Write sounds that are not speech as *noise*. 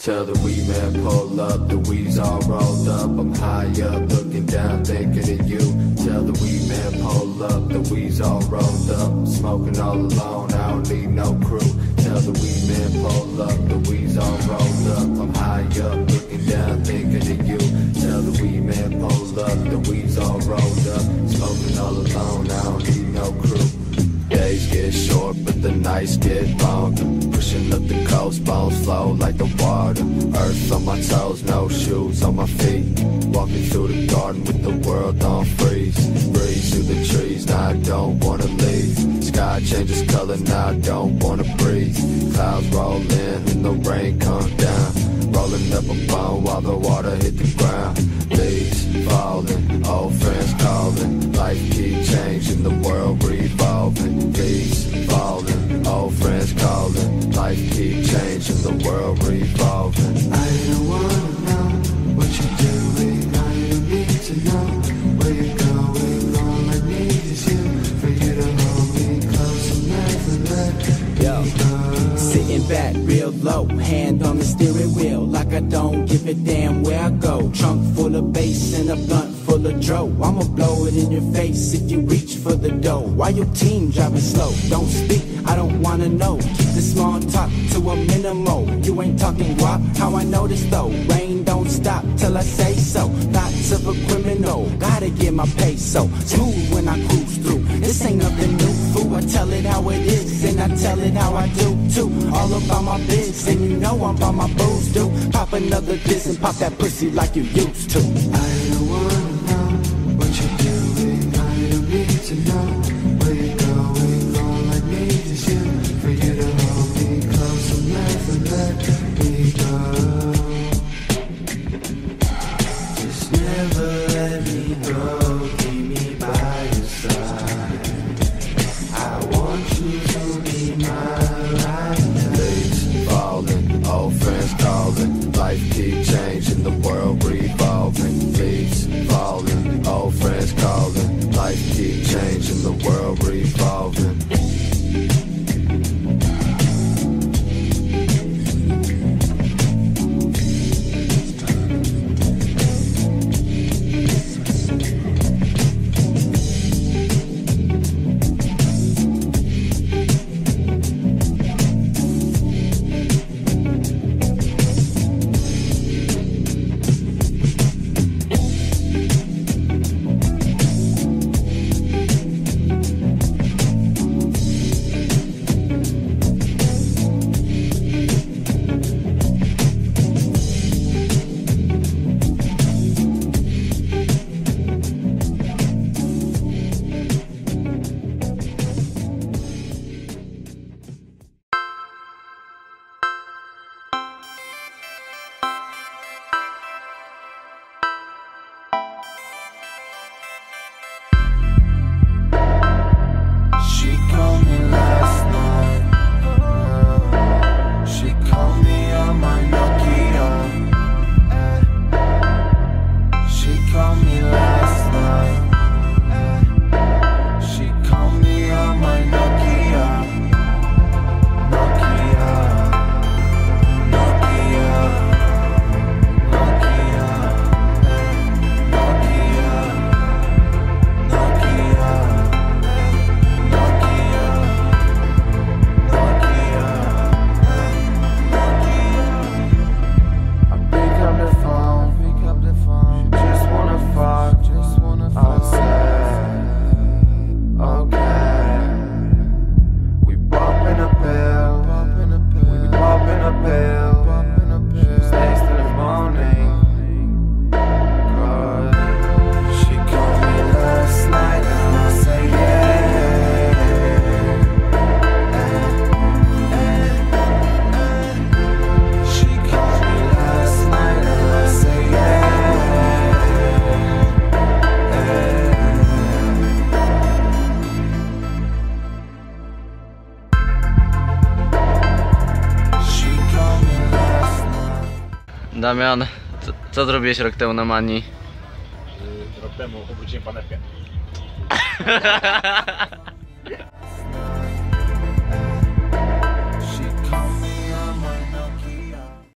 Tell the weed man pull up, the weed's all rolled up. I'm high up, looking down, thinking of you. Tell the weed man pull up, the weed's all rolled up. Smoking all alone, I don't need no crew. Tell the weed man pull up, the weed's all rolled up. I'm high up, looking down, thinking of you. Tell the weed man pull up, the weed's all rolled up. Smoking all alone, I don't need no crew. Days get short, but the nights get long. Pushing up the coast, bones flow like the water. Earth on my toes, no shoes on my feet. Walking through the garden with the world on freeze. Breeze through the trees, now I don't wanna leave. Sky changes color, now I don't wanna breathe. Clouds roll in and the rain comes down. Rolling up a bone while the water hit the ground. World revolving. I don't wanna know what you're doing. I don't need to know where you're going. All I need is you for you to hold me close and never let Yo, sitting back real low, hand on the steering wheel, like I don't give a damn where I go. Trunk full of bass and a blunt full of dro. I'ma blow it in your face if you reach for the dough. Why your team driving slow? Don't speak, I don't wanna know. Keep the small talk to a minimal. You ain't talking guap, how I know this though. Rain don't stop till I say so. Thoughts of a criminal, gotta get my peso. Smooth when I cruise through. This ain't nothing new, fool. I tell it how it is, and I tell it how I do too. All about my biz, and you know I'm about my booze, do. Pop another diss and pop that pussy like you used to. I want Damian, co, co zrobiłeś rok temu na Mani? Rok temu obróciłem panewkę. *laughs*